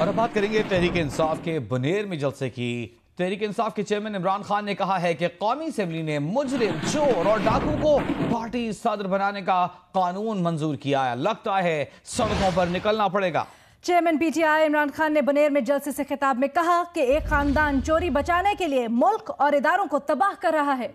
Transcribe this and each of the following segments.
और अब बात करेंगे तहरीक इंसाफ के बनेर में जलसे की। तहरीक इंसाफ के चेयरमैन इमरान खान ने कहा है कि कौमी असम्बली ने मुजरिम, चोर और डाकू को पार्टी सदर बनाने का कानून मंजूर किया है। लगता है सड़कों पर निकलना पड़ेगा। चेयरमैन पीटीआई इमरान खान ने बनेर में जलसे से खिताब में कहा कि एक खानदान चोरी बचाने के लिए मुल्क और इदारों को तबाह कर रहा है।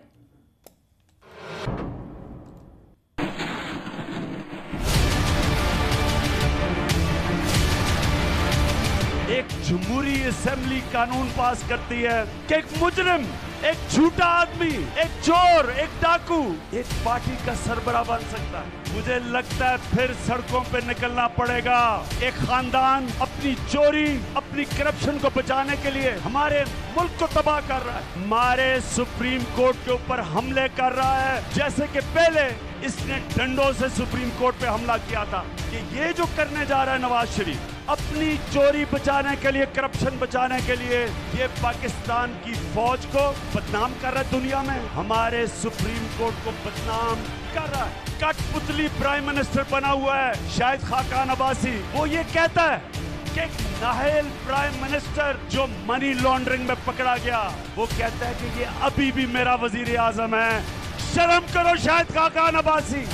एक जमहूरी असेंबली कानून पास करती है। कि एक मुजरिम, एक झूठा आदमी, एक चोर, एक डाकू, एक पार्टी का सरबरा बन सकता है। मुझे लगता है फिर सड़कों पे निकलना पड़ेगा। एक खानदान अपनी चोरी, अपनी करप्शन को बचाने के लिए हमारे मुल्क को तबाह कर रहा है। हमारे सुप्रीम कोर्ट के ऊपर हमले कर रहा है। जैसे कि पहले इसने डंडों से सुप्रीम कोर्ट पे हमला किया था कि ये जो करने जा रहा है नवाज़ शरीफ, अपनी चोरी बचाने के लिए करप्शन बचाने के लिए ये पाकिस्तान की फौज को बदनाम कर रहा है दुनिया में। हमारे सुप्रीम कोर्ट को बदनाम कर रहा है। कठपुतली प्राइम मिनिस्टर बना हुआ है शायद खाकान अब्बासी। वो ये कहता है कि नाहल प्राइम मिनिस्टर जो मनी लॉन्ड्रिंग में पकड़ा गया, वो कहता है कि ये अभी भी मेरा वज़ीर आज़म है। शर्म करो शायद खाकान अब्बासी।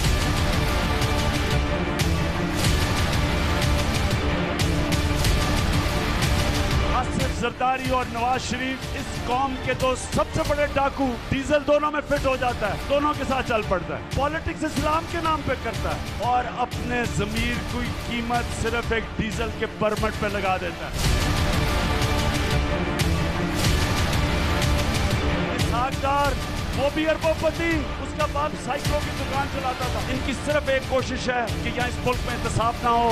जरदारी और नवाज़ शरीफ इस कौम के दो सबसे बड़े डाकू डीजल दोनों में फिट हो जाता है, दोनों के साथ चल पड़ता है। पॉलिटिक्स इस्लाम के नाम पे करता है और अपने जमीर की कीमत सिर्फ़ एक डीजल के परमट पे लगा देता है। वो भी अरबोपति, उसका बाप साइकिलों की दुकान चलाता था। इनकी सिर्फ़ एक कोशिश है कि यहाँ इस मुल्क में इंतसाफ ना हो।